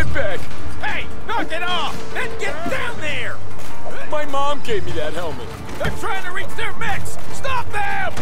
it back! Hey, knock it off! And get down there! My mom gave me that helmet. They're trying to reach their mechs! Stop them!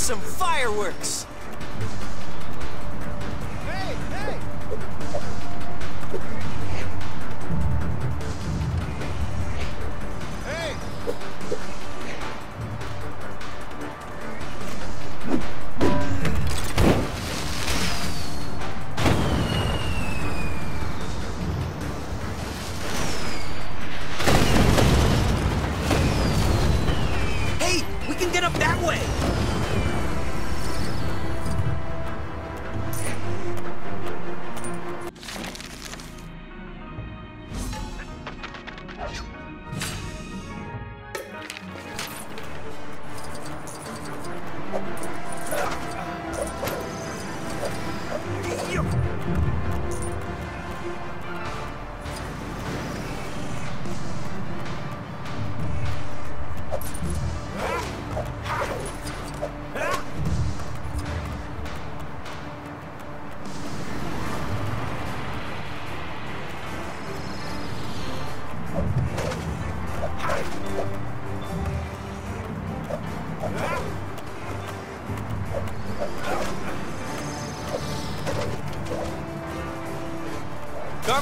Some fireworks. Hey, hey! We can get up that way.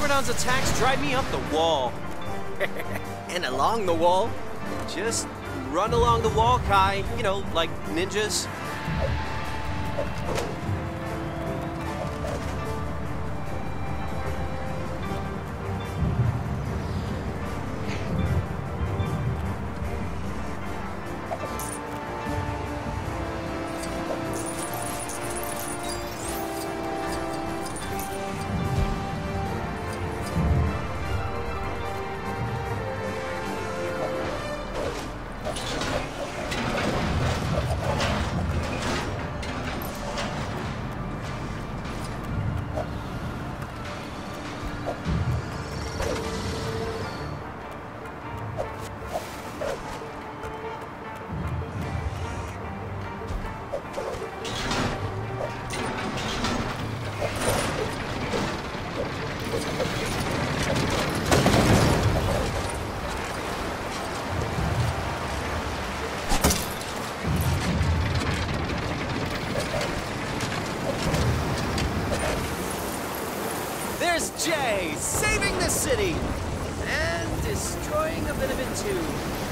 Garmadon's attacks drive me up the wall. and along the wall. Just run along the wall, Kai. You know, like ninjas. City! And destroying a bit of it too.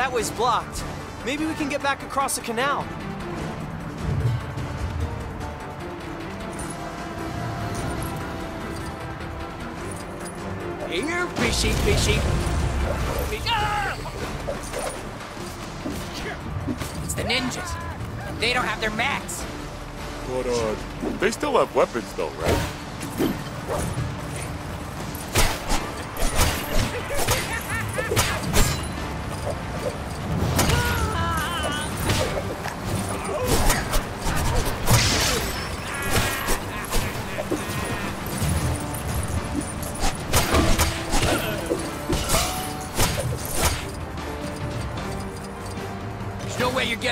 That way's blocked. Maybe we can get back across the canal. Here, fishy, fishy. It's the ninjas. They don't have their mats. But, uh, they still have weapons though, right?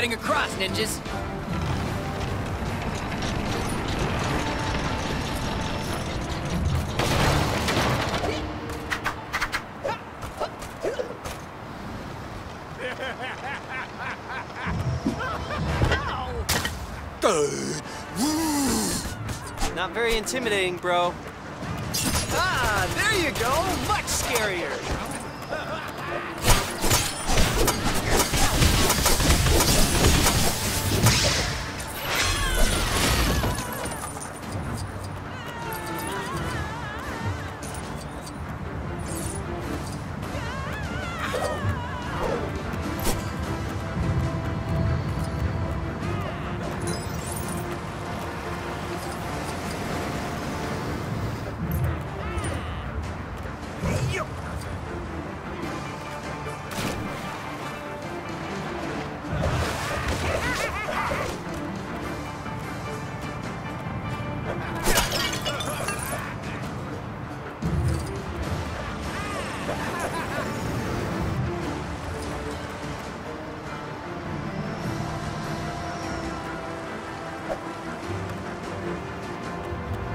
Getting across, ninjas. Not very intimidating, bro. Ah, there you go. Much scarier.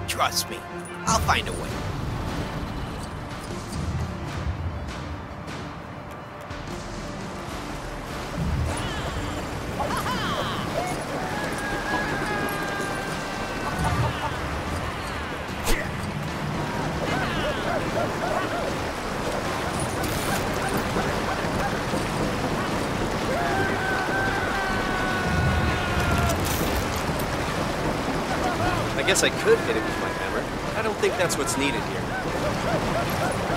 Trust me, I'll find a way. I guess I could hit it with my hammer. I don't think that's what's needed here.